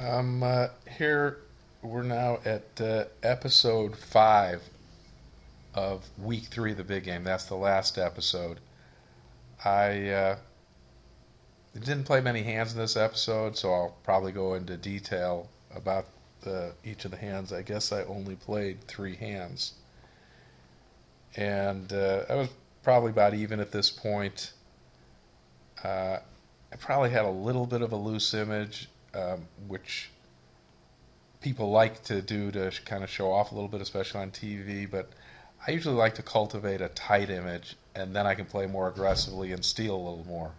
Um, uh, here we're now at uh, episode five of week three of the big game. That's the last episode. I uh, didn't play many hands in this episode, so I'll probably go into detail about the, each of the hands. I guess I only played three hands, and uh, I was probably about even at this point. Uh, I probably had a little bit of a loose image, um, which people like to do to kind of show off a little bit, especially on TV. But I usually like to cultivate a tight image, and then I can play more aggressively and steal a little more.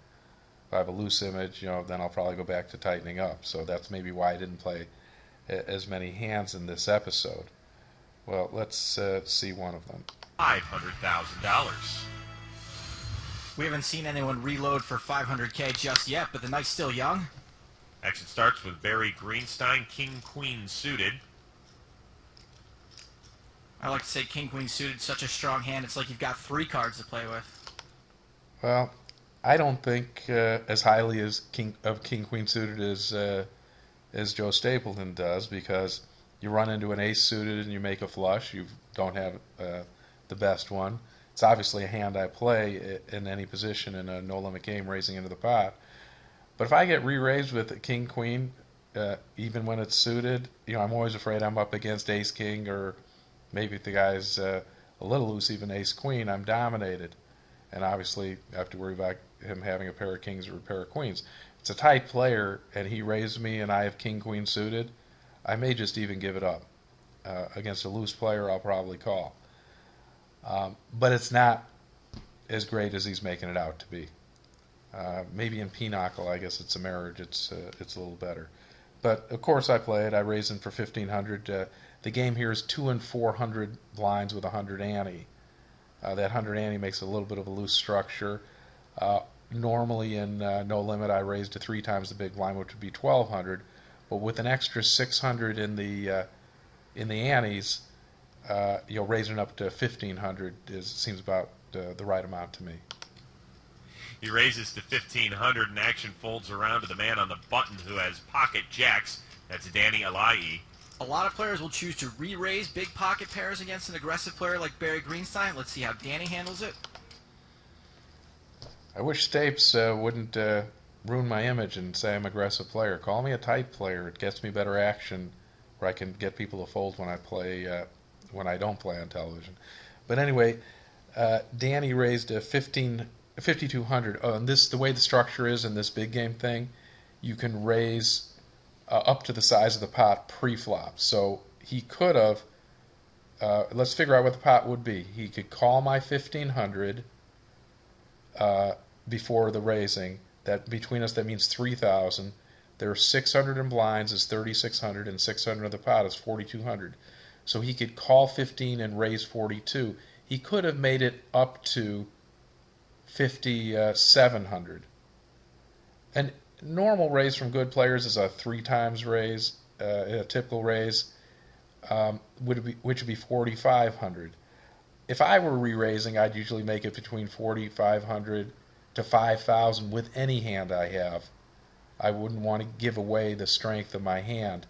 If I have a loose image, you know, then I'll probably go back to tightening up. So that's maybe why I didn't play as many hands in this episode. Well, let's uh, see one of them. Five hundred thousand dollars. We haven't seen anyone reload for 500k just yet, but the night's still young. Action starts with Barry Greenstein, King Queen suited. I like to say King Queen suited such a strong hand. It's like you've got three cards to play with. Well, I don't think uh, as highly as King of King Queen suited as uh, as Joe Stapleton does because you run into an ace suited and you make a flush. You don't have uh, the best one. It's obviously a hand I play in any position in a no limit game, raising into the pot. But if I get re-raised with a King Queen, uh, even when it's suited, you know, I'm always afraid I'm up against Ace King or maybe if the guy's uh, a little loose, even Ace Queen, I'm dominated. And obviously, I have to worry about him having a pair of kings or a pair of queens. It's a tight player, and he raised me, and I have King Queen suited. I may just even give it up. Uh, against a loose player, I'll probably call. Um, but it's not as great as he's making it out to be. Uh, maybe in Pinochle, I guess it's a marriage. It's uh, it's a little better. But of course, I play it. I raise him for fifteen hundred. Uh, the game here is two and four hundred blinds with a hundred ante. Uh, that hundred ante makes a little bit of a loose structure. Uh, normally in no limit, I raise to three times the big blind, which would be twelve hundred. But with an extra six hundred in the in the antes, you know, raising up to fifteen hundred is seems about the right amount to me. He raises to 1500 and action folds around to the man on the button who has pocket jacks. That's Danny Alaei. A lot of players will choose to re-raise big pocket pairs against an aggressive player like Barry Greenstein. Let's see how Danny handles it. I wish Stapes uh, wouldn't uh, ruin my image and say I'm an aggressive player. Call me a tight player. It gets me better action where I can get people to fold when I play uh, when I don't play on television. But anyway, uh, Danny raised a 15 5200 oh, and this the way the structure is in this big game thing you can raise uh, up to the size of the pot pre-flop. So he could have uh, let's figure out what the pot would be. He could call my 1500 uh, before the raising. That between us that means 3000 there are 600 in blinds is 3600 and 600 of the pot is 4200 so he could call 15 and raise 42 he could have made it up to 5,700. And normal raise from good players is a three times raise, uh, a typical raise, um, would be, which would be 4,500. If I were re-raising, I'd usually make it between 4,500 to 5,000 with any hand I have. I wouldn't want to give away the strength of my hand.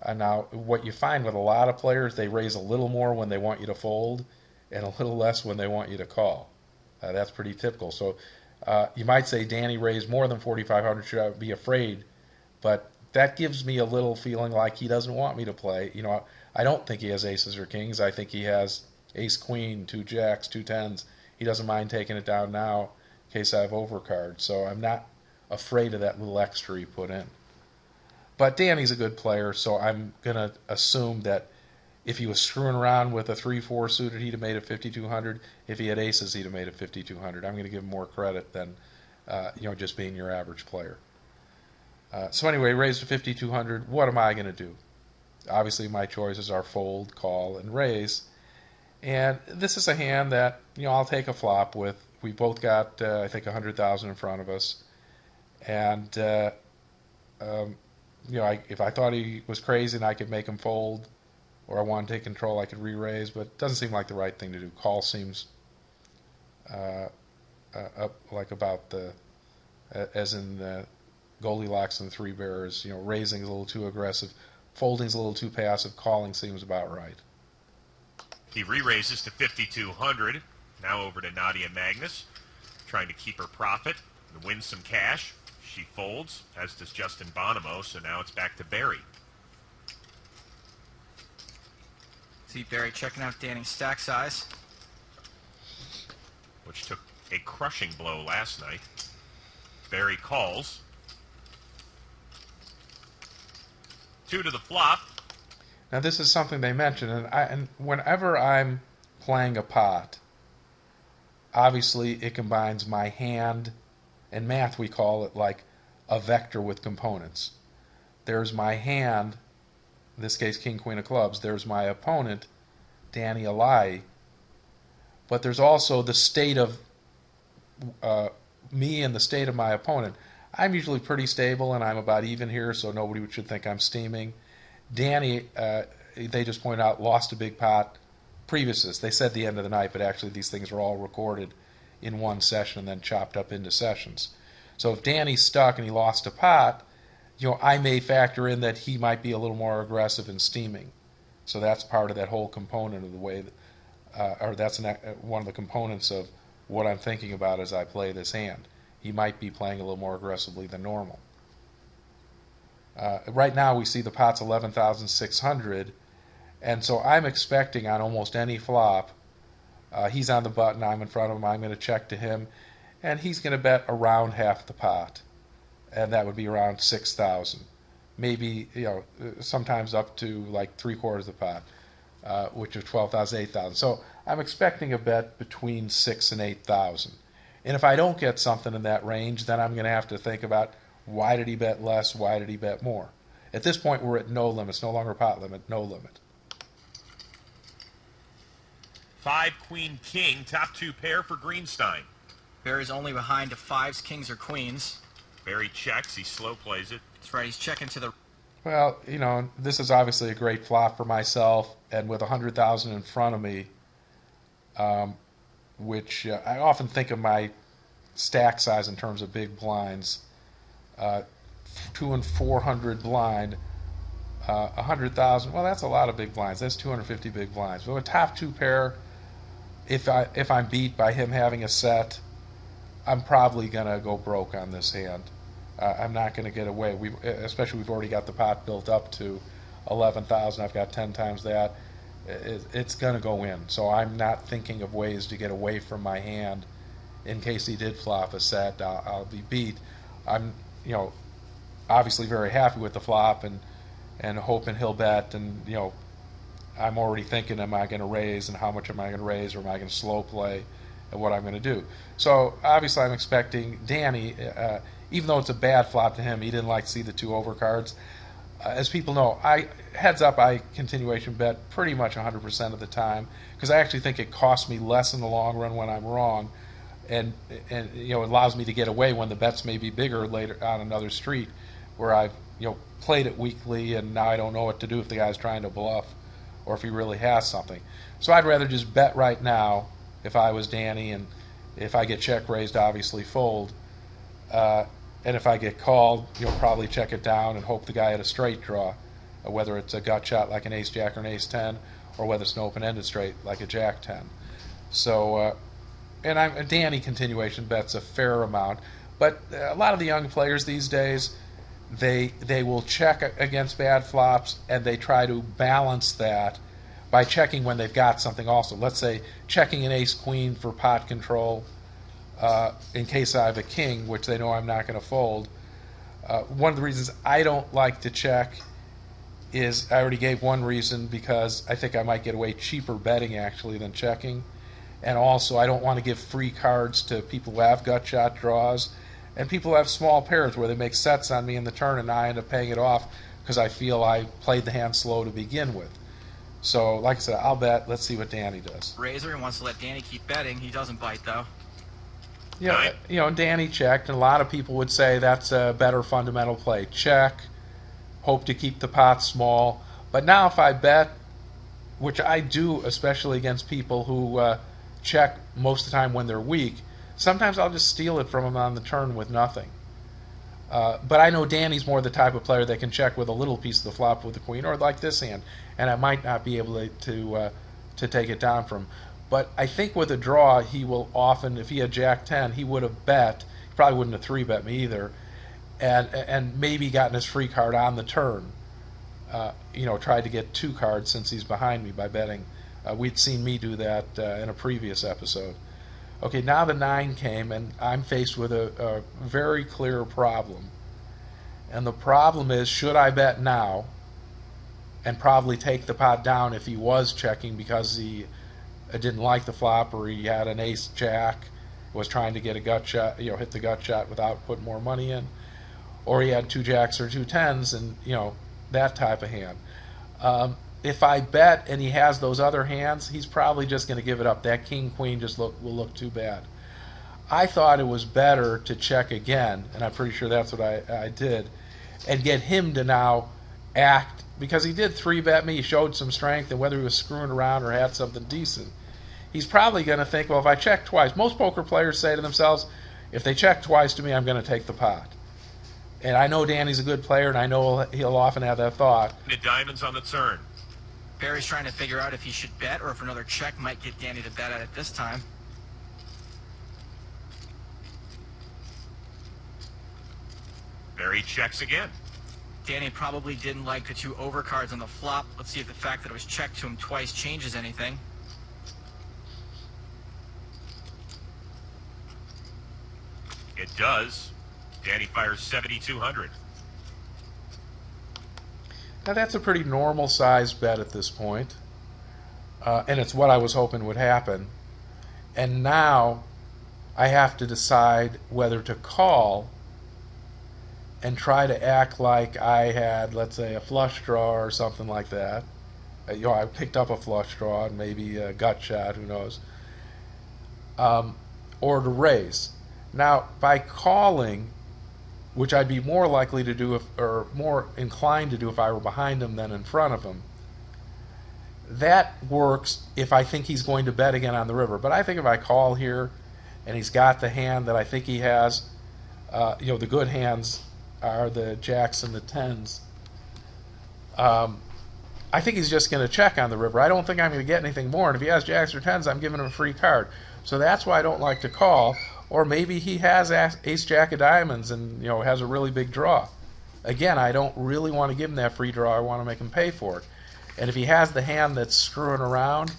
Uh, now, what you find with a lot of players, they raise a little more when they want you to fold and a little less when they want you to call. Uh, that's pretty typical. So uh, you might say Danny raised more than 4,500. Should I be afraid? But that gives me a little feeling like he doesn't want me to play. You know, I don't think he has aces or kings. I think he has ace queen, two jacks, two tens. He doesn't mind taking it down now in case I have overcard. So I'm not afraid of that little extra he put in. But Danny's a good player, so I'm going to assume that if he was screwing around with a 3 4 suited, he'd have made it 5,200. If he had aces, he'd have made it 5,200. I'm going to give him more credit than uh, you know just being your average player. Uh, so, anyway, raised to 5,200. What am I going to do? Obviously, my choices are fold, call, and raise. And this is a hand that you know I'll take a flop with. We both got uh, I think 100,000 in front of us, and uh, um, you know I, if I thought he was crazy and I could make him fold, or I want to take control, I could re-raise, but it doesn't seem like the right thing to do. Call seems uh, uh, up like about the as in the Goldilocks and Three Bears. You know, raising is a little too aggressive, folding's a little too passive, calling seems about right. He re-raises to 5,200. Now over to Nadia Magnus, trying to keep her profit and win some cash. She folds, as does Justin Bonomo, so now it's back to Barry. See Barry checking out Danny's stack size. which took a crushing blow last night. Barry calls. Two to the flop. Now this is something they mentioned, and, I, and whenever I'm playing a pot, obviously it combines my hand and math. We call it like a vector with components. There's my hand, in this case King Queen of Clubs. There's my opponent, Danny Alaei. But there's also the state of uh, me and the state of my opponent. I'm usually pretty stable, and I'm about even here, so nobody should think I'm steaming. Danny, uh, they just point out, lost a big pot previous. They said the end of the night, but actually these things are all recorded in one session and then chopped up into sessions. So if Danny's stuck and he lost a pot, you know, I may factor in that he might be a little more aggressive in steaming. So that's part of that whole component of the way, that, uh, or that's an, one of the components of what I'm thinking about as I play this hand. He might be playing a little more aggressively than normal. Uh, right now we see the pot's 11,600, and so I'm expecting on almost any flop, uh, he's on the button, I'm in front of him, I'm going to check to him, and he's going to bet around half the pot, and that would be around 6,000. Maybe, you know, sometimes up to like three quarters of the pot, uh, which is 12,000, 8,000. So I'm expecting a bet between 6 and 8,000. And if I don't get something in that range, then I'm going to have to think about why did he bet less? Why did he bet more? At this point, we're at no limits, no longer pot limit, no limit. Five, Queen, King, top two pair for Greenstein. Barry's only behind to fives, kings, or queens. Barry checks, he slow plays it. That's right, he's checking to the Well, you know, this is obviously a great flop for myself, and with a 100,000 in front of me, um, which uh, I often think of my stack size in terms of big blinds. Uh, two and 400 blind, uh, 100,000. Well, that's a lot of big blinds. That's 250 big blinds. But a top two pair, if I if I'm beat by him having a set, I'm probably gonna go broke on this hand. Uh, I'm not going to get away. We, especially we've already got the pot built up to 11,000. I've got 10 times that. It, it's going to go in. So I'm not thinking of ways to get away from my hand in case he did flop a set. I'll, I'll be beat. I'm, you know, obviously very happy with the flop and and hoping he'll bet. And you know, I'm already thinking, am I going to raise and how much am I going to raise, or am I going to slow play, and what I'm going to do. So obviously, I'm expecting Danny. Uh, even though it's a bad flop to him, he didn't like to see the two overcards. Uh, as people know, I heads up, I continuation bet pretty much 100% of the time because I actually think it costs me less in the long run when I'm wrong, and and you know it allows me to get away when the bets may be bigger later on another street, where I've you know played it weekly and now I don't know what to do if the guy's trying to bluff, or if he really has something. So I'd rather just bet right now if I was Danny and if I get check raised, obviously fold. Uh, and if I get called, you'll probably check it down and hope the guy had a straight draw, whether it's a gut shot like an ace jack or an ace ten, or whether it's an open ended straight like a jack ten. So, uh, and I'm a Danny continuation bets a fair amount, but a lot of the young players these days, they they will check against bad flops and they try to balance that by checking when they've got something. Also, let's say checking an ace queen for pot control uh, in case I have a king, which they know I'm not going to fold. Uh, one of the reasons I don't like to check is I already gave one reason because I think I might get away cheaper betting actually than checking. And also, I don't want to give free cards to people who have gut shot draws. And people who have small pairs where they make sets on me in the turn and I end up paying it off because I feel I played the hand slow to begin with. So, like I said, I'll bet. Let's see what Danny does. razor wants to let Danny keep betting. He doesn't bite though. You know, Right. you know, Danny checked, and a lot of people would say that's a better fundamental play. Check, hope to keep the pot small. But now, if I bet, which I do, especially against people who uh, check most of the time when they're weak, sometimes I'll just steal it from them on the turn with nothing. Uh, but I know Danny's more the type of player that can check with a little piece of the flop with the queen, or like this hand, and I might not be able to to, uh, to take it down from. But I think with a draw, he will often, if he had Jack ten, he would have bet. He probably wouldn't have three bet me either, and and maybe gotten his free card on the turn. Uh, you know, tried to get two cards since he's behind me by betting. Uh, we'd seen me do that uh, in a previous episode. Okay, now the nine came, and I'm faced with a, a very clear problem. And the problem is should I bet now and probably take the pot down if he was checking because he uh, didn't like the flop or he had an ace jack, was trying to get a gut shot, you know, hit the gut shot without putting more money in, or he had two jacks or two tens and, you know, that type of hand. Um, if I bet and he has those other hands, he's probably just going to give it up. That king queen just look will look too bad. I thought it was better to check again, and I'm pretty sure that's what I, I did, and get him to now act because he did three bet me. He showed some strength, and whether he was screwing around or had something decent, he's probably going to think, well, if I check twice, most poker players say to themselves, if they check twice to me, I'm going to take the pot. And I know Danny's a good player, and I know he'll often have that thought. The diamonds on the turn. Barry's trying to figure out if he should bet or if another check might get Danny to bet at it this time. Barry checks again. Danny probably didn't like the two overcards on the flop. Let's see if the fact that it was checked to him twice changes anything. It does. Danny fires 7,200. Now that's a pretty normal sized bet at this point. Uh, and it's what I was hoping would happen. And now I have to decide whether to call and try to act like I had, let's say, a flush draw or something like that. Uh, you know, I picked up a flush draw and maybe a gut shot, who knows. Um, or to raise. Now, by calling, which I'd be more likely to do if, or more inclined to do if I were behind him than in front of him. That works if I think he's going to bet again on the river. But I think if I call here and he's got the hand that I think he has, uh, you know, the good hands are the jacks and the tens. Um, I think he's just going to check on the river. I don't think I'm going to get anything more. And if he has jacks or tens, I'm giving him a free card. So that's why I don't like to call or maybe he has ace jack of diamonds and you know has a really big draw. Again, I don't really want to give him that free draw. I want to make him pay for it. And if he has the hand that's screwing around,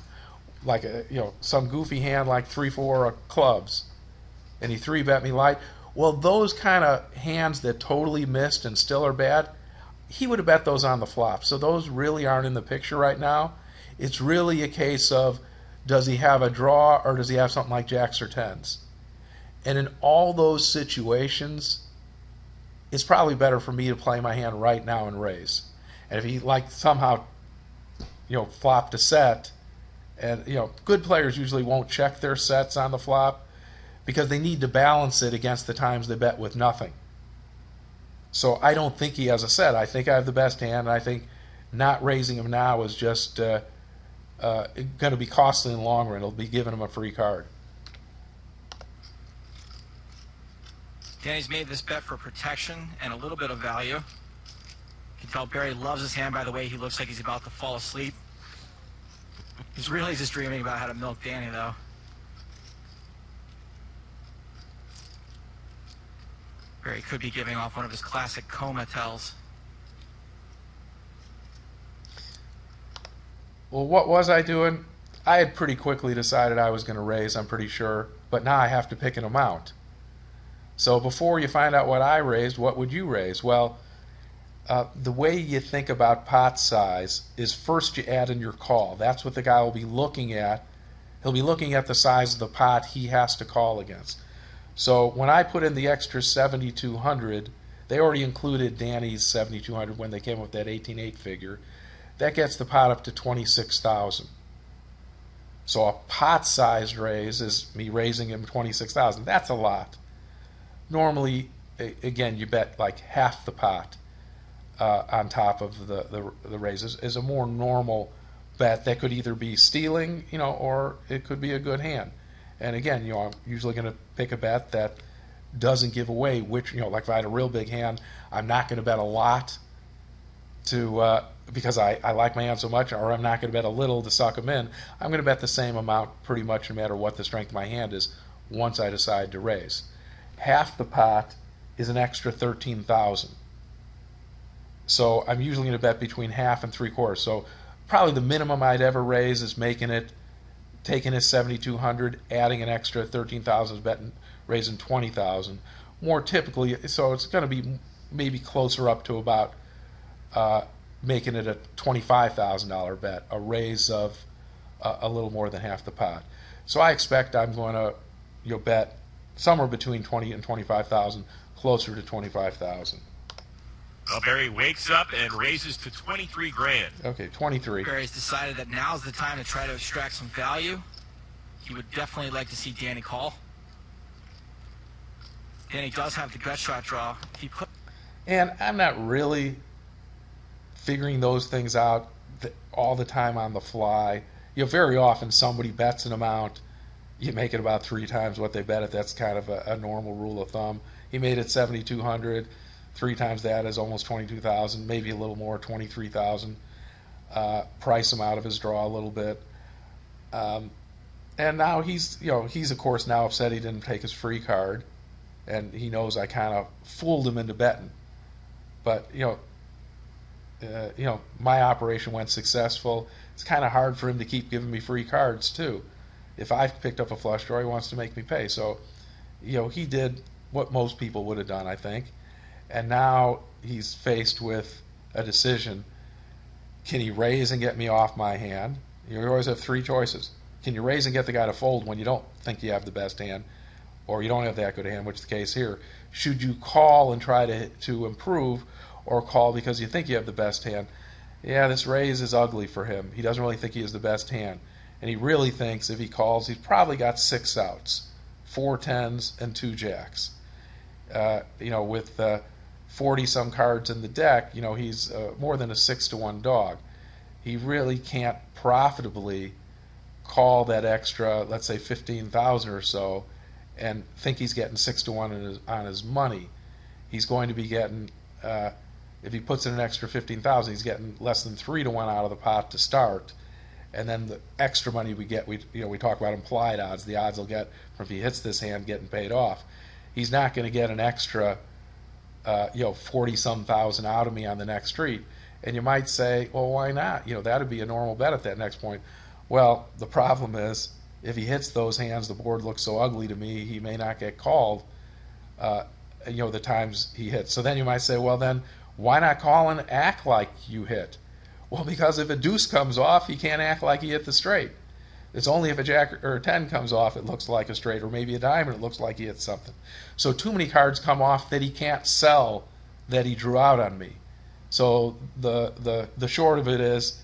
like a you know some goofy hand like three four clubs, and he three bet me light, well those kind of hands that totally missed and still are bad, he would have bet those on the flop. So those really aren't in the picture right now. It's really a case of does he have a draw or does he have something like jacks or tens? And in all those situations, it's probably better for me to play my hand right now and raise. And if he like somehow, you know, flopped a set, and you know, good players usually won't check their sets on the flop because they need to balance it against the times they bet with nothing. So I don't think he has a set. I think I have the best hand, and I think not raising him now is just uh, uh, going to be costly in the long run. It'll be giving him a free card. Danny's made this bet for protection and a little bit of value. You can tell Barry loves his hand by the way he looks like he's about to fall asleep. He's really just dreaming about how to milk Danny, though. Barry could be giving off one of his classic coma tells. Well, what was I doing? I had pretty quickly decided I was going to raise, I'm pretty sure, but now I have to pick an amount. So before you find out what I raised, what would you raise? Well, uh, the way you think about pot size is first you add in your call. That's what the guy will be looking at. He'll be looking at the size of the pot he has to call against. So when I put in the extra 7,200, they already included Danny's 7,200 when they came up with that 18.8 figure. That gets the pot up to 26,000. So a pot size raise is me raising him 26,000. That's a lot normally, again, you bet like half the pot uh, on top of the, the, the raises is a more normal bet that could either be stealing, you know, or it could be a good hand. And again, you know, I'm usually going to pick a bet that doesn't give away which you know like if I had a real big hand, I'm not going to bet a lot to uh, because I, I like my hand so much, or I'm not going to bet a little to suck them in. I'm going to bet the same amount pretty much no matter what the strength of my hand is once I decide to raise. Half the pot is an extra thirteen thousand. So I'm usually going to bet between half and three quarters. So probably the minimum I'd ever raise is making it, taking his 7,200, adding an extra 13,000, betting, raising 20,000. More typically, so it's going to be maybe closer up to about uh, making it a $25,000 bet, a raise of uh, a little more than half the pot. So I expect I'm going to you know, bet somewhere between 20 and 25,000, closer to 25,000. Well, Barry wakes up and raises to 23 grand. Okay, 23. Barry's decided that now's the time to try to extract some value. He would definitely like to see Danny call. Danny does have the gut shot draw. He put And I'm not really figuring those things out all the time on the fly. You know, very often somebody bets an amount, you make it about three times what they bet it. That's kind of a, a normal rule of thumb. He made it 7,200. Three times that is almost 22,000, maybe a little more, 23,000. Uh, price him out of his draw a little bit. Um, and now he's, you know, he's of course now upset he didn't take his free card, and he knows I kind of fooled him into betting. But you know, uh, you know, my operation went successful. It's kind of hard for him to keep giving me free cards too. If I've picked up a flush draw, he wants to make me pay. So, you know, he did what most people would have done, I think. And now he's faced with a decision. Can he raise and get me off my hand? You always have three choices. Can you raise and get the guy to fold when you don't think you have the best hand, or you don't have that good hand, which is the case here? Should you call and try to to improve, or call because you think you have the best hand? Yeah, this raise is ugly for him. He doesn't really think he has the best hand, and he really thinks if he calls, he's probably got six outs, four tens and two jacks. Uh, you know, with uh, 40 some cards in the deck, you know, he's uh, more than a six to one dog. He really can't profitably call that extra, let's say 15,000 or so, and think he's getting six to one on his, on his money. He's going to be getting, uh, if he puts in an extra 15,000, he's getting less than three to one out of the pot to start. And then the extra money we get, we you know we talk about implied odds, the odds he'll get from if he hits this hand getting paid off. He's not going to get an extra uh, you know, 40 some thousand out of me on the next street. And you might say, well, why not? You know, that'd be a normal bet at that next point. Well, the problem is if he hits those hands, the board looks so ugly to me, he may not get called, uh, you know, the times he hits. So then you might say, well, then why not call and act like you hit? Well, because if a deuce comes off, he can't act like he hit the straight. It's only if a jack or a 10 comes off it looks like a straight, or maybe a diamond it looks like he hit something. So too many cards come off that he can't sell that he drew out on me. So the the the short of it is,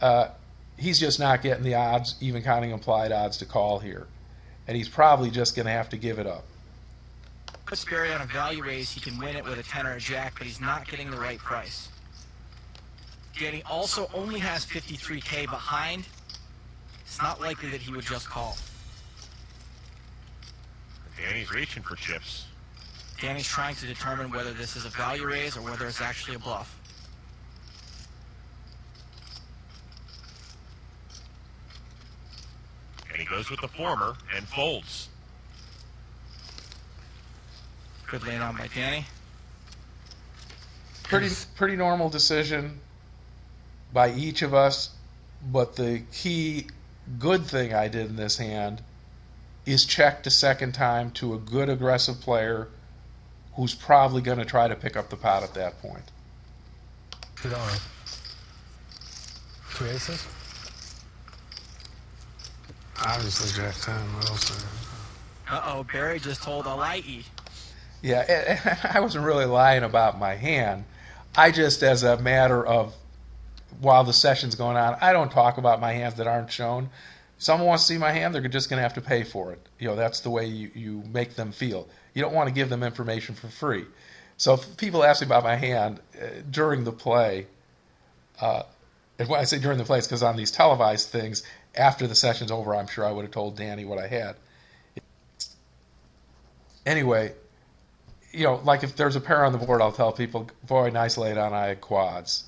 uh, he's just not getting the odds, even counting implied odds, to call here, and he's probably just going to have to give it up. puts Barry on a value raise, he can win it with a 10 or a jack, but he's not getting the right price. Danny also only has 53k behind. It's not likely that he would just call. Danny's reaching for chips. Danny's trying to determine whether this is a value raise or whether it's actually a bluff. And he goes with the former and folds. Good lay on by Danny. Pretty pretty normal decision by each of us, but the key good thing I did in this hand is check the second time to a good aggressive player who's probably going to try to pick up the pot at that point. Good on. Two aces? Obviously, Jack 10. What else? Uh-oh, Barry just told a lie. Yeah, I wasn't really lying about my hand. I just, as a matter of while the session's going on, I don't talk about my hands that aren't shown. Someone wants to see my hand, they're just going to have to pay for it. You know, that's the way you, you make them feel. You don't want to give them information for free. So if people ask me about my hand uh, during the play, uh, and when I say during the play, it's because on these televised things, after the session's over, I'm sure I would have told Danny what I had. Anyway, you know, like if there's a pair on the board, I'll tell people, boy, nice lay down. I had quads,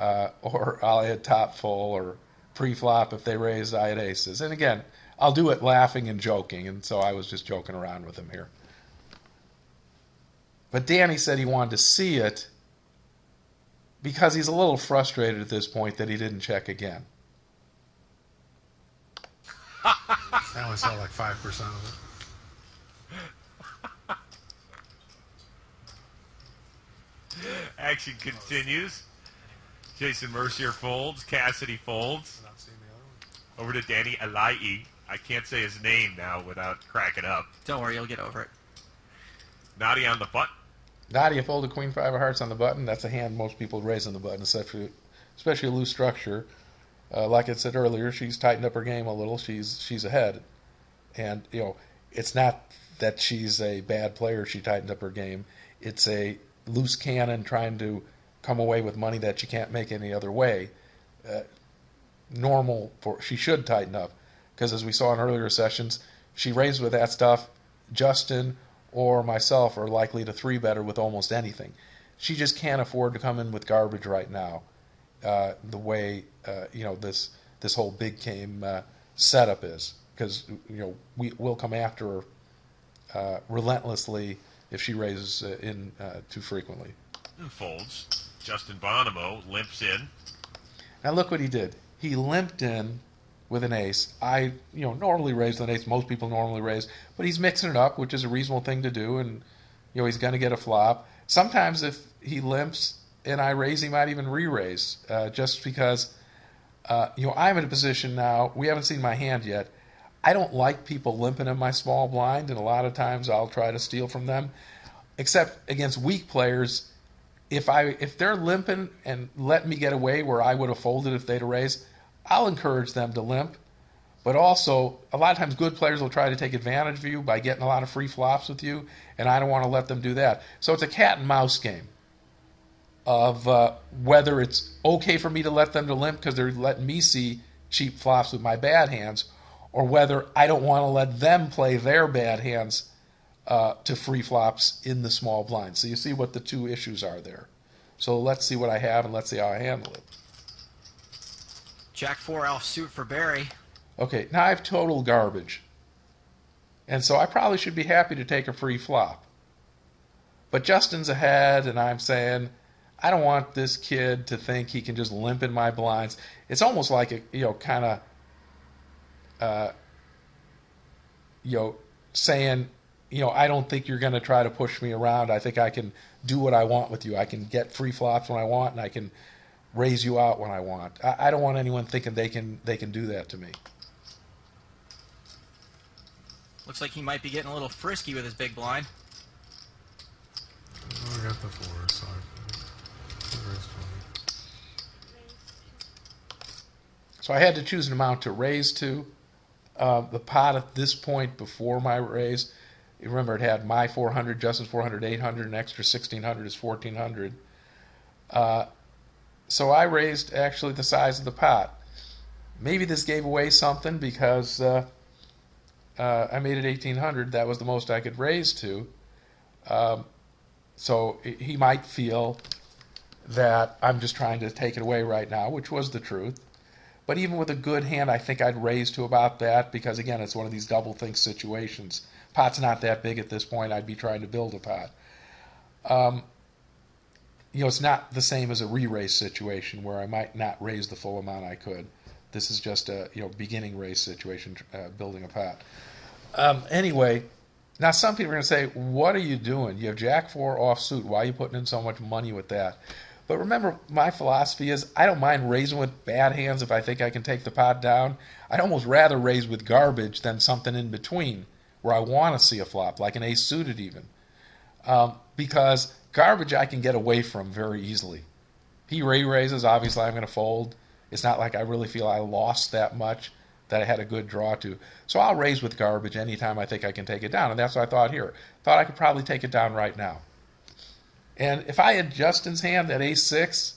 uh, or I'll hit top full, or pre-flop if they raise, I had aces. And again, I'll do it laughing and joking, and so I was just joking around with him here. But Danny said he wanted to see it because he's a little frustrated at this point that he didn't check again. I only saw like 5% of it. Action continues. Jason Mercier folds. Cassidy folds. it. Not seeing the other one. Over to Danny Alaei. I can't say his name now without cracking up. Don't worry, you'll get over it. Nadia on the button. Nadia folded queen five of hearts on the button. That's a hand most people raise on the button, especially especially a loose structure. Uh, like I said earlier, she's tightened up her game a little. She's she's ahead, and you know it's not that she's a bad player. She tightened up her game. It's a loose cannon trying to come away with money that she can't make any other way. Uh, normal for she should tighten up because as we saw in earlier sessions, she raised with that stuff. Justin or myself are likely to three better with almost anything. She just can't afford to come in with garbage right now. Uh, the way uh, you know this this whole big game uh, setup is, because you know we will come after her uh, relentlessly if she raises uh, in uh, too frequently. And folds. Justin Bonomo limps in. Now look what he did. He limped in with an ace. I, you know, normally raise an ace. Most people normally raise, but he's mixing it up, which is a reasonable thing to do. And you know, he's going to get a flop. Sometimes if he limps and I raise, he might even re-raise, uh, just because. Uh, you know, I'm in a position now. We haven't seen my hand yet. I don't like people limping in my small blind, and a lot of times I'll try to steal from them. Except against weak players, if I if they're limping and let me get away where I would have folded if they'd have raised, I'll encourage them to limp. But also, a lot of times good players will try to take advantage of you by getting a lot of free flops with you, and I don't want to let them do that. So it's a cat and mouse game of uh, whether it's okay for me to let them to limp because they're letting me see cheap flops with my bad hands, or whether I don't want to let them play their bad hands uh, to free flops in the small blind. So you see what the two issues are there. So let's see what I have and let's see how I handle it. Jack 4 off suit for Barry. Okay, now I have total garbage. And so I probably should be happy to take a free flop. But Justin's ahead, and I'm saying, I don't want this kid to think he can just limp in my blinds. It's almost like a, you know, kind of, uh, you know, saying, you know, I don't think you're going to try to push me around. I think I can do what I want with you. I can get free flops when I want, and I can raise you out when I want. I, I don't want anyone thinking they can they can do that to me. Looks like he might be getting a little frisky with his big blind. Oh, I got the four, so I the rest of So I had to choose an amount to raise to. Uh, the pot at this point before my raise, you remember it had my 400, Justin's 400, 800, an extra 1600 is 1400. Uh, so I raised actually the size of the pot. Maybe this gave away something because uh, uh, I made it 1800. That was the most I could raise to. Um, so he might feel that I'm just trying to take it away right now, which was the truth. But even with a good hand, I think I'd raise to about that because, again, it's one of these double think situations. Pot's not that big at this point. I'd be trying to build a pot. Um, you know, it's not the same as a re-raise situation where I might not raise the full amount I could. This is just a you know beginning raise situation, uh, building a pot. Um, anyway, now some people are going to say, "What are you doing? You have Jack four offsuit. Why are you putting in so much money with that?" But remember, my philosophy is I don't mind raising with bad hands if I think I can take the pot down. I'd almost rather raise with garbage than something in between where I want to see a flop, like an ace suited even. Um, because garbage I can get away from very easily. He re raises, obviously I'm going to fold. It's not like I really feel I lost that much that I had a good draw to. So I'll raise with garbage anytime I think I can take it down. And that's what I thought here. Thought I could probably take it down right now. And if I had Justin's hand at ace six,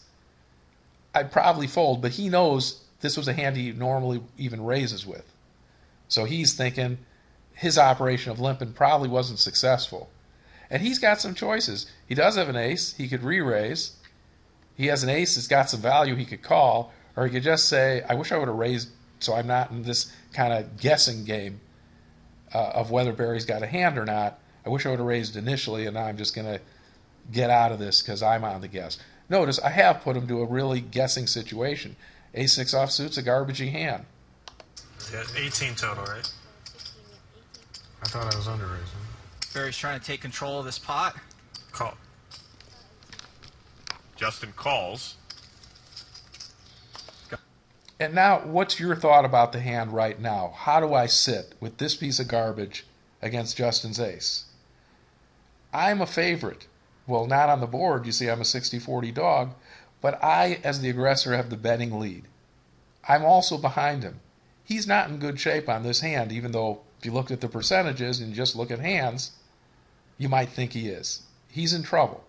I'd probably fold, but he knows this was a hand he normally even raises with. So he's thinking his operation of limping probably wasn't successful. And he's got some choices. He does have an ace. He could re-raise. He has an ace that's got some value he could call, or he could just say, "I wish I would have raised, so I'm not in this kind of guessing game uh, of whether Barry's got a hand or not. I wish I would have raised initially, and now I'm just going to get out of this because I'm on the guess." Notice I have put him to a really guessing situation. A6 offsuit's a garbagey hand. Yeah, 18 total, right? I thought I was under raising. Barry's trying to take control of this pot. Call. Justin calls. And now, what's your thought about the hand right now? How do I sit with this piece of garbage against Justin's ace? I'm a favorite. Well, not on the board. You see, I'm a 60 40 dog, but I, as the aggressor, have the betting lead. I'm also behind him. He's not in good shape on this hand, even though if you look at the percentages and just look at hands, you might think he is. He's in trouble.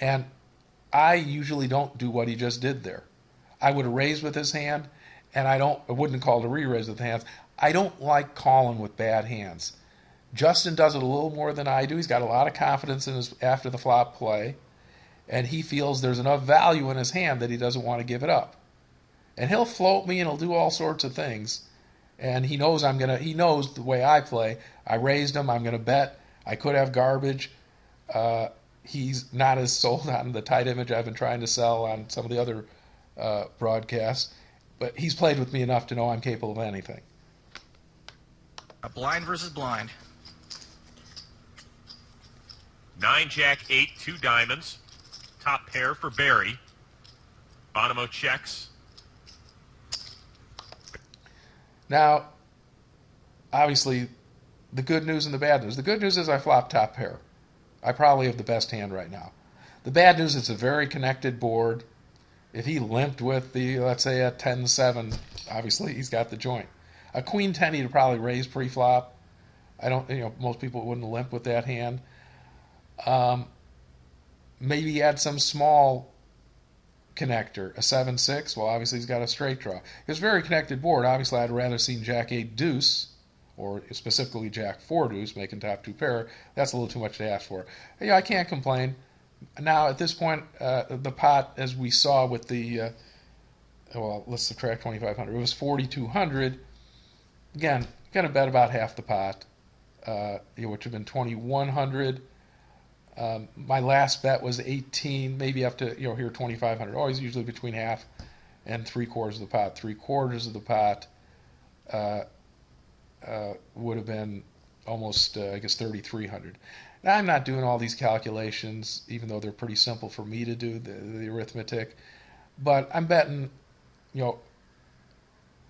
And I usually don't do what he just did there. I would have raised with his hand, and I don't I wouldn't call it a re-raise with hands. I don't like calling with bad hands. Justin does it a little more than I do. He's got a lot of confidence in his after the flop play, and he feels there's enough value in his hand that he doesn't want to give it up. And he'll float me and he'll do all sorts of things. And he knows I'm gonna. He knows the way I play. I raised him. I'm gonna bet. I could have garbage. Uh, he's not as sold on the tight image I've been trying to sell on some of the other uh, broadcasts, but he's played with me enough to know I'm capable of anything. A blind versus blind. Nine, Jack, eight, two diamonds. Top pair for Barry. Bonomo checks. Now, obviously, the good news and the bad news. The good news is I flop top pair. I probably have the best hand right now. The bad news is it's a very connected board. If he limped with the, let's say, a 10 7, obviously he's got the joint. A queen 10 he'd probably raise pre flop. I don't, you know, most people wouldn't limp with that hand. Um, maybe had some small connector, a 7 6. Well, obviously he's got a straight draw. It's a very connected board. Obviously, I'd rather seen Jack 8 deuce, or specifically Jack 4 deuce, making top two pair. That's a little too much to ask for. Yeah, I can't complain. Now, at this point, uh, the pot, as we saw with the, uh, well, let's subtract 2,500. It was 4,200. Again, to bet about half the pot, uh, which would have been 2,100. Um, my last bet was 18, maybe up to, you know, here 2,500. Always usually between half and three quarters of the pot. Three quarters of the pot uh, uh, would have been almost, uh, I guess, 3,300. Now, I'm not doing all these calculations, even though they're pretty simple for me to do, the, the arithmetic. But I'm betting, you know,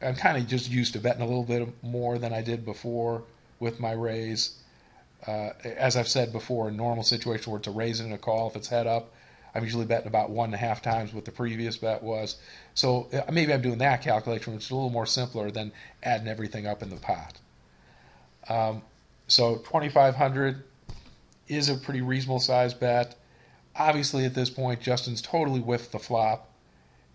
I'm kind of just used to betting a little bit more than I did before with my raise. Uh, as I've said before, in normal situation where it's a raise and a call, if it's head up, I'm usually betting about one and a half times what the previous bet was. So uh, maybe I'm doing that calculation, which is a little more simpler than adding everything up in the pot. Um, so 2,500 is a pretty reasonable size bet. Obviously, at this point, Justin's totally whiffed the flop,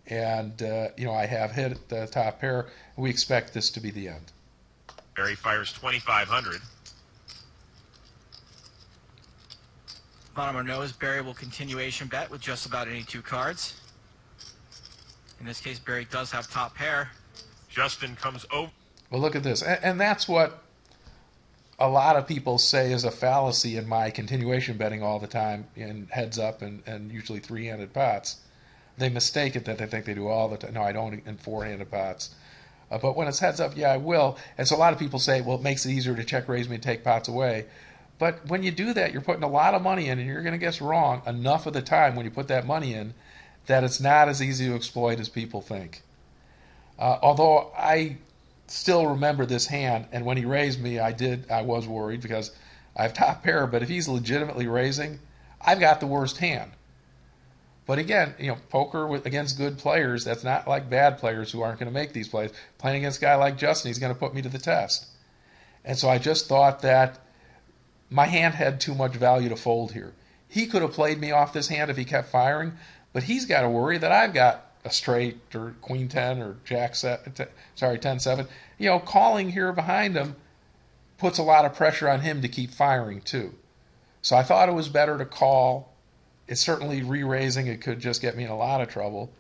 and uh, you know I have hit the top pair. We expect this to be the end. Barry fires 2,500. Bonomo knows, Barry will continuation bet with just about any two cards. In this case, Barry does have top pair. Justin comes over. Well, look at this, and, and that's what a lot of people say is a fallacy in my continuation betting all the time in heads up and, and usually three handed pots. They mistake it that they think they do all the time. No, I don't in four handed pots. Uh, but when it's heads up, yeah, I will. And so a lot of people say, well, it makes it easier to check raise me and take pots away. But when you do that, you're putting a lot of money in, and you're going to guess wrong enough of the time when you put that money in that it's not as easy to exploit as people think. Uh, although I still remember this hand, and when he raised me, I did. I was worried because I have top pair. But if he's legitimately raising, I've got the worst hand. But again, you know, poker with, against good players, that's not like bad players who aren't going to make these plays. Playing against a guy like Justin, he's going to put me to the test. And so I just thought that my hand had too much value to fold here. He could have played me off this hand if he kept firing, but he's got to worry that I've got a straight or queen 10 or jack set, sorry 10 7 you know calling here behind him puts a lot of pressure on him to keep firing too So I thought it was better to call. It's certainly re-raising. It could just get me in a lot of trouble.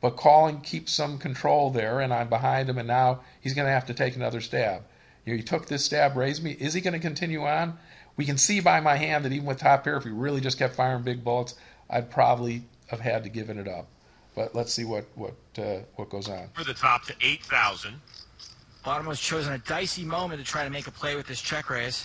But calling keeps some control there, and I'm behind him, and now he's going to have to take another stab. You know, he took this stab, raised me. Is he going to continue on? We can see by my hand that even with top pair, if we really just kept firing big bullets, I'd probably have had to given it up. But let's see what what uh, what goes on. For the top to 8,000. Bonomo's chosen a dicey moment to try to make a play with this check raise.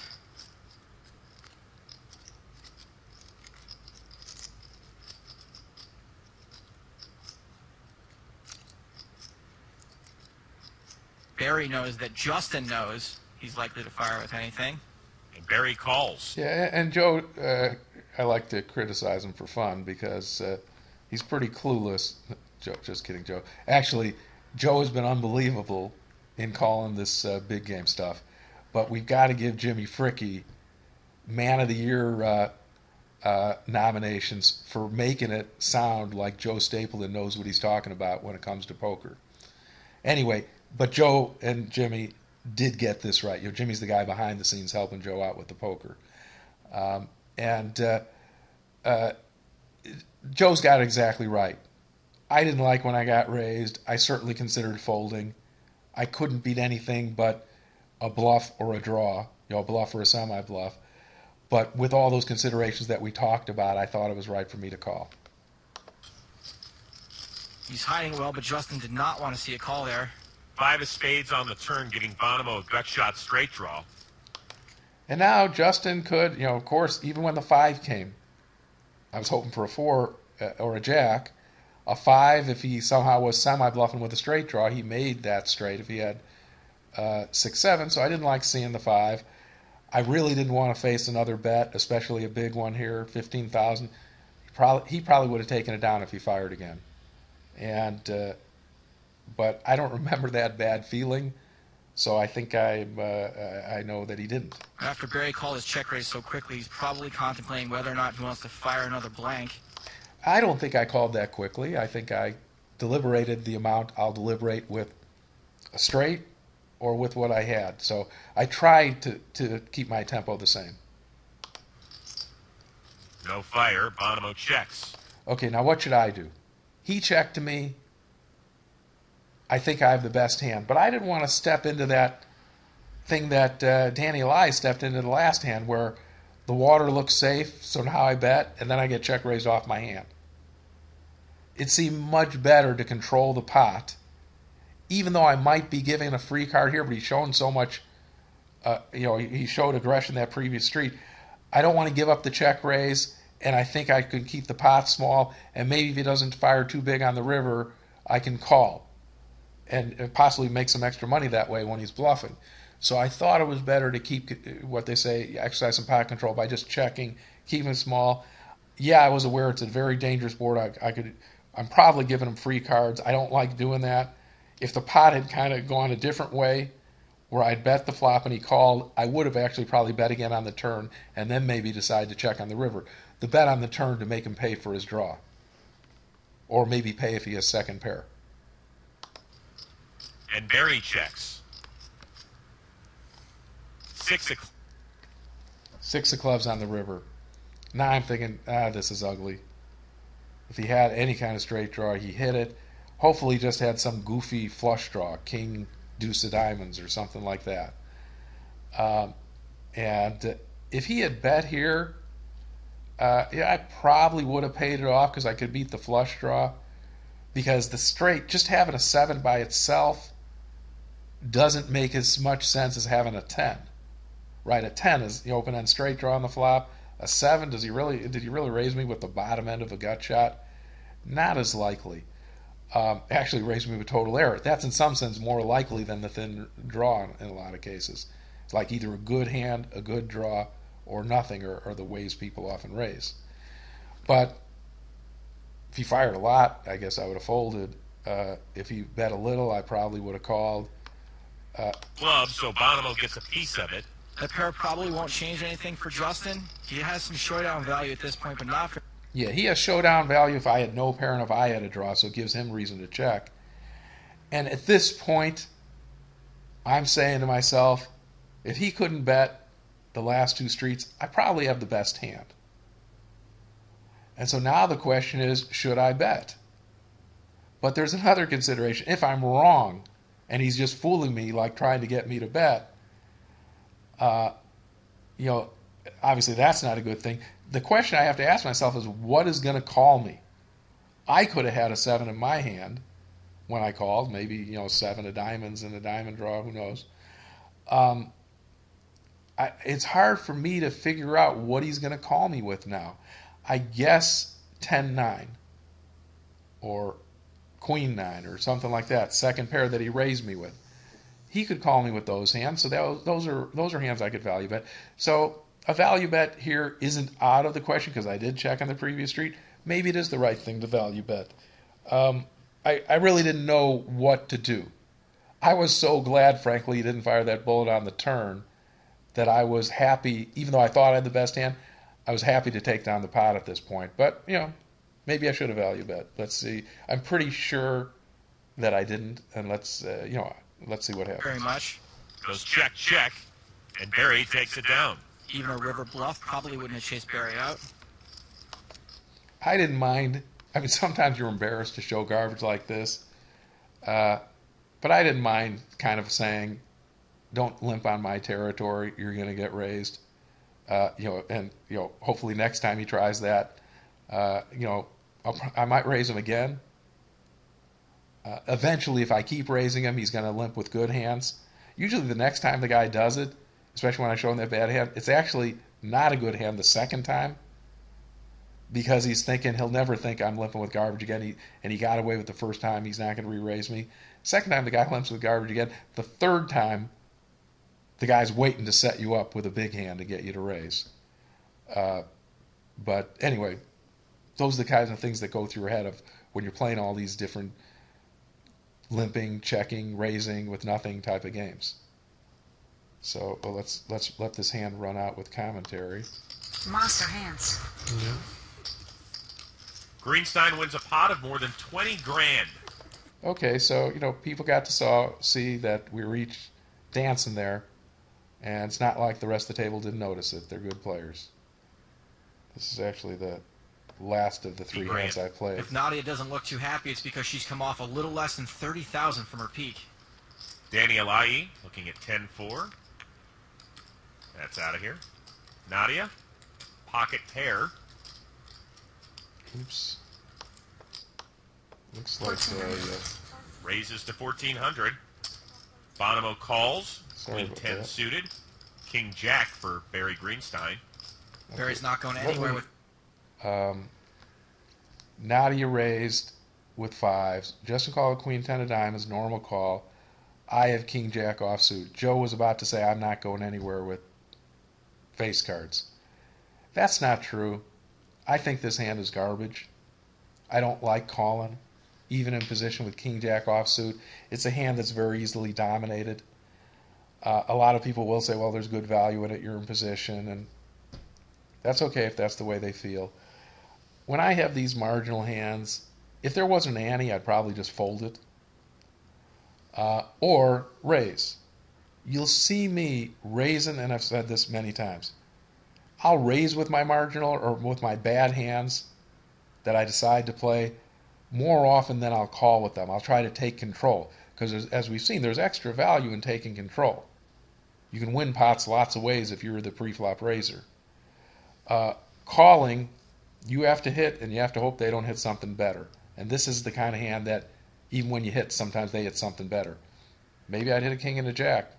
Barry knows that Justin knows he's likely to fire with anything. Barry calls. Yeah, and Joe, uh, I like to criticize him for fun because uh, he's pretty clueless. Joe, just kidding, Joe. Actually, Joe has been unbelievable in calling this uh, big game stuff, but we've got to give Jimmy Fricke Man of the Year uh, uh, nominations for making it sound like Joe Stapleton knows what he's talking about when it comes to poker. Anyway, but Joe and Jimmy did get this right. You know, Jimmy's the guy behind the scenes helping Joe out with the poker, um, and uh, uh, Joe's got it exactly right. I didn't like when I got raised. I certainly considered folding. I couldn't beat anything but a bluff or a draw, you know, a bluff or a semi bluff. But with all those considerations that we talked about, I thought it was right for me to call. He's hiding well, but Justin did not want to see a call there. Five of spades on the turn, giving Bonomo a gut shot straight draw. And now Justin could, you know, of course, even when the five came, I was hoping for a four uh, or a jack. A five, if he somehow was semi bluffing with a straight draw, he made that straight if he had uh, six seven. So I didn't like seeing the five. I really didn't want to face another bet, especially a big one here, fifteen thousand. Probably he probably would have taken it down if he fired again, and uh, but I don't remember that bad feeling, so I think I uh, I know that he didn't. After Barry called his check raise so quickly, he's probably contemplating whether or not he wants to fire another blank. I don't think I called that quickly. I think I deliberated the amount I'll deliberate with a straight or with what I had. So I tried to, to keep my tempo the same. No fire. Bonomo checks. Okay, now what should I do? He checked to me. I think I have the best hand, but I didn't want to step into that thing that uh, Danny Alaei stepped into the last hand where the water looks safe, so now I bet, and then I get check raised off my hand. It seemed much better to control the pot, even though I might be giving a free card here, but he's shown so much, uh, you know, he showed aggression that previous street. I don't want to give up the check raise, and I think I can keep the pot small, and maybe if he doesn't fire too big on the river, I can call and possibly make some extra money that way when he's bluffing. So I thought it was better to keep what they say, exercise some pot control by just checking, keeping it small. Yeah, I was aware it's a very dangerous board. I, I could, I'm probably giving him free cards. I don't like doing that. If the pot had kind of gone a different way, where I'd bet the flop and he called, I would have actually probably bet again on the turn and then maybe decide to check on the river. The bet on the turn to make him pay for his draw, or maybe pay if he has second pair. And Barry checks. Six of Six of clubs on the river. Now I'm thinking, ah, this is ugly. If he had any kind of straight draw, he hit it. Hopefully, just had some goofy flush draw, king, deuce of diamonds, or something like that. Um, and if he had bet here, uh, yeah, I probably would have paid it off because I could beat the flush draw. Because the straight, just having a seven by itself, doesn't make as much sense as having a ten. Right, a ten is the open end straight draw on the flop. A seven, does he really? Did he really raise me with the bottom end of a gut shot? Not as likely. Um, actually, raised me with total error. That's in some sense more likely than the thin draw in, a lot of cases. It's like either a good hand, a good draw, or nothing, or, or the ways people often raise. But if he fired a lot, I guess I would have folded. Uh, if he bet a little, I probably would have called. Uh, clubs, so Bonomo gets a piece of it. That pair probably won't change anything for Justin. He has some showdown value at this point, but not for. Yeah, he has showdown value if I had no pair and if I had a draw, so it gives him reason to check. And at this point, I'm saying to myself, if he couldn't bet, the last two streets, I probably have the best hand. And so now the question is, should I bet? But there's another consideration. If I'm wrong and he's just fooling me, like trying to get me to bet, uh, you know, obviously that's not a good thing. The question I have to ask myself is, what is going to call me? I could have had a seven in my hand when I called, maybe you know seven of diamonds in the diamond draw, who knows. Um, I, it's hard for me to figure out what he's going to call me with now. I guess 10 9 or Queen 9 or something like that, second pair that he raised me with. He could call me with those hands, so that, those are those are hands I could value bet. So a value bet here isn't out of the question because I did check on the previous street. Maybe it is the right thing to value bet. Um, I, I really didn't know what to do. I was so glad, frankly, he didn't fire that bullet on the turn that I was happy, even though I thought I had the best hand, I was happy to take down the pot at this point. But, you know, maybe I should have value bet. Let's see. I'm pretty sure that I didn't, and let's, uh, you know, let's see what happens. Very much. Goes check, check, and Barry takes it down. Even a river bluff probably wouldn't have chased Barry out. I didn't mind. I mean, sometimes you're embarrassed to show garbage like this, uh, but I didn't mind kind of saying, "Don't limp on my territory. You're going to get raised." Uh, you know, and you know, hopefully next time he tries that, uh, you know, I'll, I might raise him again. Uh, eventually, if I keep raising him, he's going to limp with good hands. Usually, the next time the guy does it, especially when I show him that bad hand, it's actually not a good hand the second time because he's thinking he'll never think I'm limping with garbage again. He, and he got away with the first time. He's not going to re-raise me. Second time, the guy limps with garbage again. The third time, the guy's waiting to set you up with a big hand to get you to raise. Uh, but anyway, those are the kinds of things that go through your head of when you're playing all these different limping, checking, raising with nothing type of games. So well, let's let's let this hand run out with commentary. Monster hands. Yeah. Greenstein wins a pot of more than 20 grand. Okay, so you know people got to saw see that we were each dancing there, and it's not like the rest of the table didn't notice it. They're good players. This is actually the last of the three Grand. hands I played. If Nadia doesn't look too happy, it's because she's come off a little less than 30,000 from her peak. Danny Alaei looking at 10-4. That's out of here. Nadia, pocket pair. Oops. Looks like uh, yeah. Raises to 1400. Bonomo calls. Sorry Queen 10 that. suited. King Jack for Barry Greenstein. Barry's not going anywhere with. Um, Nadia raised with fives. Justin called Queen ten of diamonds, normal call. I have King Jack offsuit. Joe was about to say I'm not going anywhere with face cards. That's not true. I think this hand is garbage. I don't like calling, even in position with King Jack offsuit. It's a hand that's very easily dominated. Uh, a lot of people will say, well, there's good value in it. You're in position, and that's okay if that's the way they feel. When I have these marginal hands, if there wasn't an ante, I'd probably just fold it uh, or raise. You'll see me raising, and I've said this many times. I'll raise with my marginal or with my bad hands that I decide to play more often than I'll call with them. I'll try to take control because, as we've seen, there's extra value in taking control. You can win pots lots of ways if you're the pre-flop raiser. Uh, calling, you have to hit, and you have to hope they don't hit something better. And this is the kind of hand that, even when you hit, sometimes they hit something better. Maybe I'd hit a king and a jack.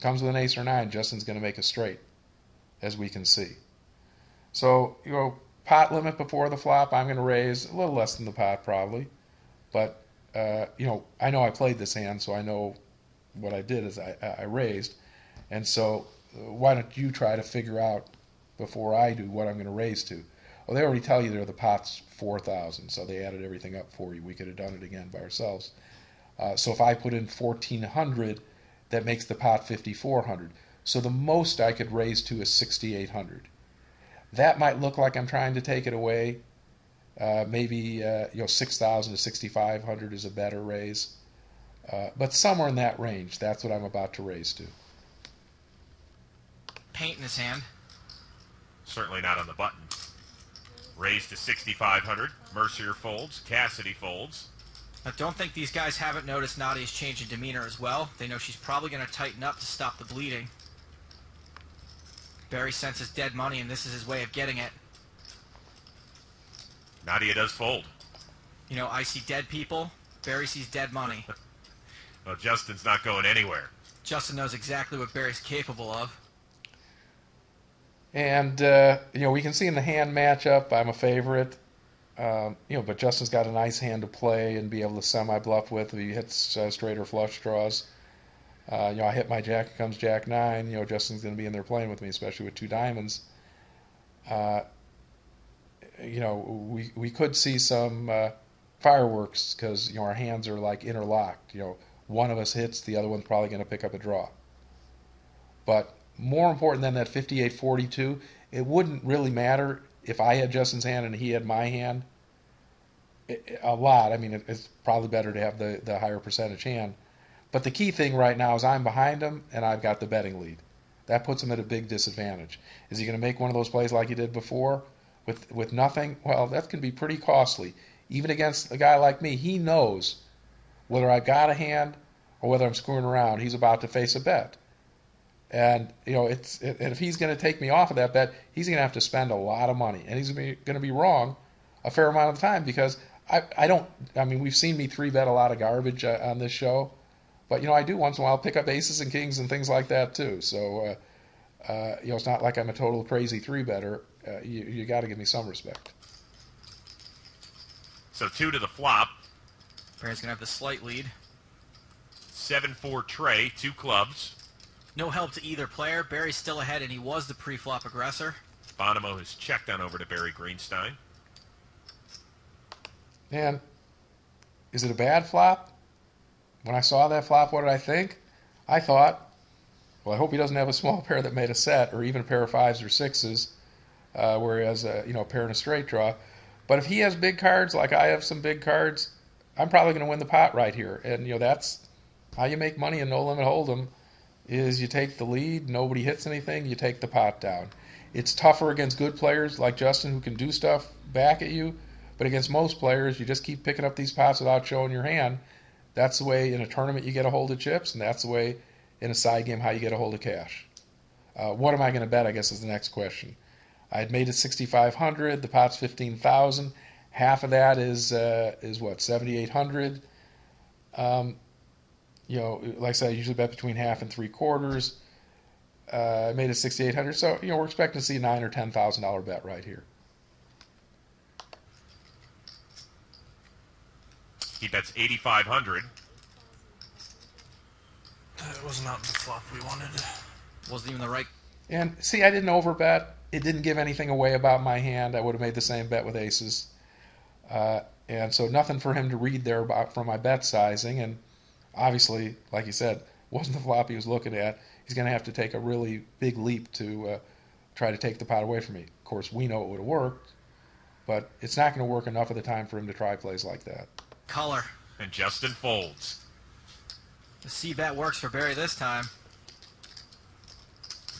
Comes with an ace or nine, Justin's going to make a straight, as we can see. So, you know, pot limit before the flop, I'm going to raise a little less than the pot probably. But, uh, you know, I know I played this hand, so I know what I did is I, I raised. And so, uh, why don't you try to figure out before I do what I'm going to raise to? Well, they already tell you there the pot's 4,000, so they added everything up for you. We could have done it again by ourselves. Uh, so if I put in 1,400, that makes the pot 5,400. So the most I could raise to is 6,800. That might look like I'm trying to take it away. Uh, maybe uh, you know 6,000 to 6,500 is a better raise, uh, but somewhere in that range. That's what I'm about to raise to. paint in his hand. Certainly not on the button. Raised to 6,500. Mercier folds. Cassidy folds. I don't think these guys haven't noticed Nadia's change in demeanor as well. They know she's probably going to tighten up to stop the bleeding. Barry senses dead money, and this is his way of getting it. Nadia does fold. You know, I see dead people. Barry sees dead money. Well, Justin's not going anywhere. Justin knows exactly what Barry's capable of. And uh, you know, we can see in the hand matchup, I'm a favorite. Um, you know, but Justin's got a nice hand to play and be able to semi bluff with if he hits uh, straight or flush draws. Uh, you know, I hit my jack, comes jack nine. You know, Justin's going to be in there playing with me, especially with two diamonds. Uh, you know, we we could see some uh, fireworks because you know our hands are like interlocked. You know, one of us hits, the other one's probably going to pick up a draw. But more important than that 58-42, it wouldn't really matter if I had Justin's hand and he had my hand. A lot. I mean, it, it's probably better to have the, the higher percentage hand. But the key thing right now is I'm behind him and I've got the betting lead. That puts him at a big disadvantage. Is he going to make one of those plays like he did before with with nothing? Well, that can be pretty costly. Even against a guy like me, he knows whether I've got a hand or whether I'm screwing around. He's about to face a bet. And you know, it's it, and if he's going to take me off of that bet, he's going to have to spend a lot of money, and he's going to be wrong a fair amount of the time because I I don't. I mean, we've seen me three bet a lot of garbage uh, on this show, but you know, I do once in a while pick up aces and kings and things like that too. So uh, uh, you know, it's not like I'm a total crazy three better. Uh, you you got to give me some respect. So two to the flop. Barry's going to have the slight lead. 7-4 Trey, two clubs. No help to either player. Barry's still ahead, and he was the pre-flop aggressor. Bonomo has checked on over to Barry Greenstein. And is it a bad flop? When I saw that flop, what did I think? I thought, well, I hope he doesn't have a small pair that made a set, or even a pair of fives or sixes, uh, whereas a, you know a pair and a straight draw. But if he has big cards like I have some big cards, I'm probably going to win the pot right here. And you know that's how you make money in no limit hold'em is you take the lead, nobody hits anything, you take the pot down. It's tougher against good players like Justin who can do stuff back at you, but against most players, you just keep picking up these pots without showing your hand. That's the way in a tournament you get a hold of chips, and that's the way in a side game how you get a hold of cash. Uh, what am I going to bet? I guess is the next question. I had made it 6,500. The pot's 15,000. Half of that is uh, is what 7,800. Um, you know, like I said, I usually bet between half and three quarters. Uh, I made it 6,800. So, you know, we're expecting to see a nine or $10,000 bet right here. He bets 8,500. That was not the flop we wanted. Wasn't even the right. And see, I didn't overbet. It didn't give anything away about my hand. I would have made the same bet with aces. Uh, and so nothing for him to read there about from my bet sizing. And obviously, like you said, wasn't the flop he was looking at. He's going to have to take a really big leap to uh, try to take the pot away from me. Of course, we know it would have worked, but it's not going to work enough of the time for him to try plays like that. Color. And Justin folds. The C bet works for Barry this time.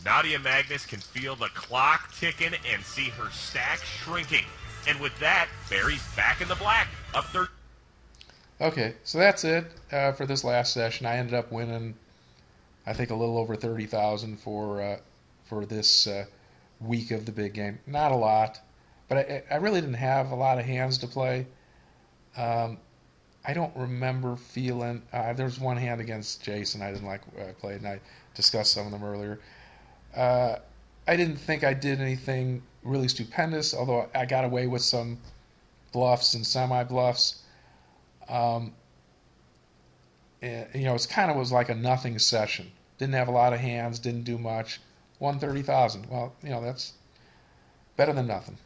Nadia Magnus can feel the clock ticking and see her stack shrinking. And with that, Barry's back in the black, up 13. Okay, so that's it uh, for this last session. I ended up winning, I think, a little over thirty thousand for uh, for this uh, week of the big game. Not a lot, but I, I really didn't have a lot of hands to play. Um, I don't remember feeling. Uh, there was one hand against Jason I didn't like uh, played, and I discussed some of them earlier. Uh, I didn't think I did anything really stupendous, although I got away with some bluffs and semi bluffs. Um, and, you know, it's kind of was like a nothing session. Didn't have a lot of hands, didn't do much. Won thirty thousand. Well, you know, that's better than nothing.